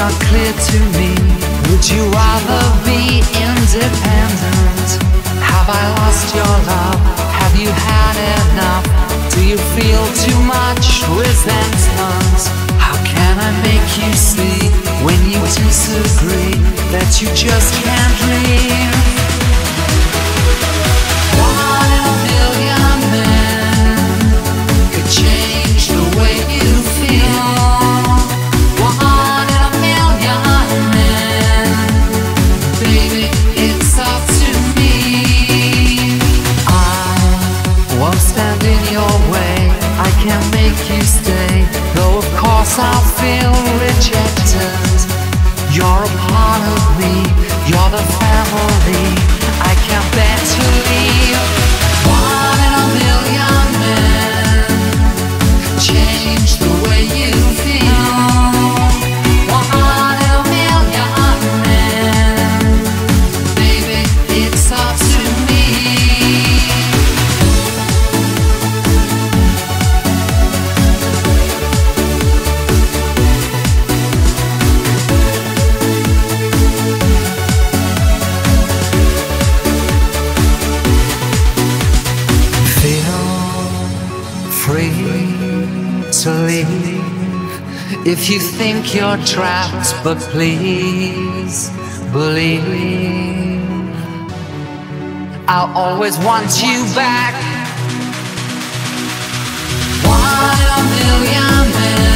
not clear to me. Would you rather be independent? Have I lost your love? Have you had enough? Do you feel too much resentment? How can I make you see when you disagree that you just can't leave? I can't make you stay, though of course I'll feel rejected. You're a part of me, you're the family. If you think you're trapped, but please believe me, I'll always want you back. One million